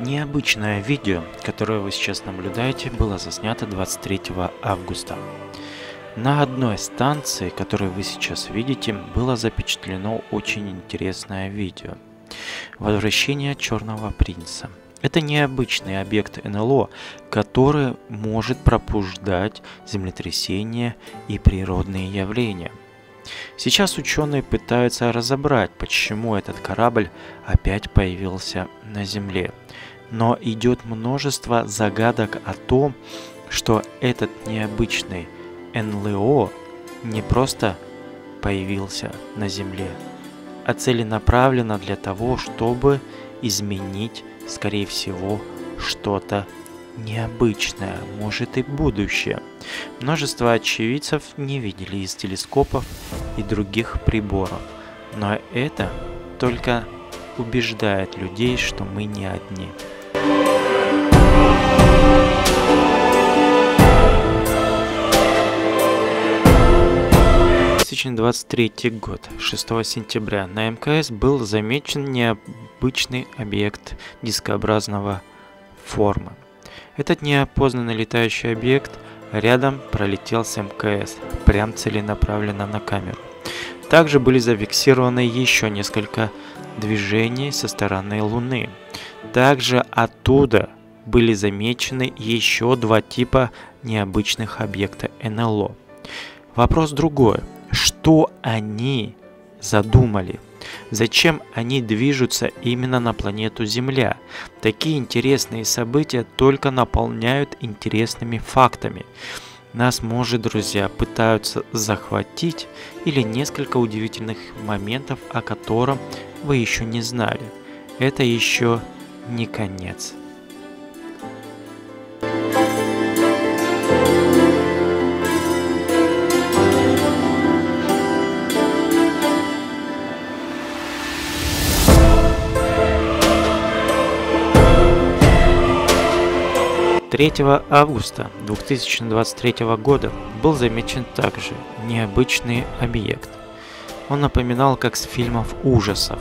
Необычное видео, которое вы сейчас наблюдаете, было заснято 23 августа. На одной станции, которую вы сейчас видите, было запечатлено очень интересное видео. Возвращение Черного Принца. Это необычный объект НЛО, который может пробуждать землетрясения и природные явления. Сейчас ученые пытаются разобрать, почему этот корабль опять появился на Земле. Но идет множество загадок о том, что этот необычный НЛО не просто появился на Земле, а целенаправленно для того, чтобы изменить, скорее всего, что-то необычное, может и будущее. Множество очевидцев не видели из телескопов и других приборов, но это только убеждает людей, что мы не одни. 2023 год, 6 сентября, на МКС был замечен необычный объект дискообразного формы. Этот неопознанный летающий объект рядом пролетел с МКС, прям целенаправленно на камеру. Также были зафиксированы еще несколько движений со стороны Луны. Также оттуда были замечены еще два типа необычных объекта НЛО. Вопрос другой что они задумали. Зачем они движутся именно на планету Земля? Такие интересные события только наполняют интересными фактами. Нас, может, друзья, пытаются захватить или несколько удивительных моментов, о котором вы еще не знали. Это еще не конец. 3 августа 2023 года был замечен также необычный объект. Он напоминал как с фильмов ужасов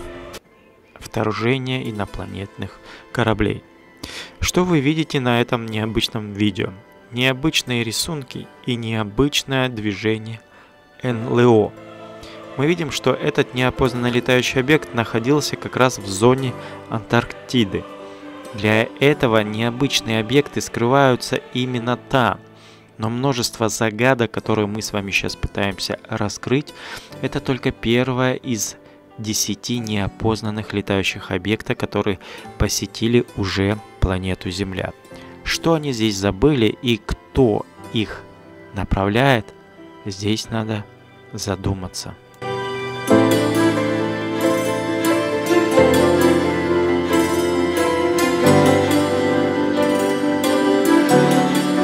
вторжение инопланетных кораблей. Что вы видите на этом необычном видео? Необычные рисунки и необычное движение НЛО. Мы видим, что этот неопознанный летающий объект находился как раз в зоне Антарктиды – для этого необычные объекты скрываются именно там. Но множество загадок, которые мы с вами сейчас пытаемся раскрыть, это только первая из десяти неопознанных летающих объектов, которые посетили уже планету Земля. Что они здесь забыли и кто их направляет, здесь надо задуматься.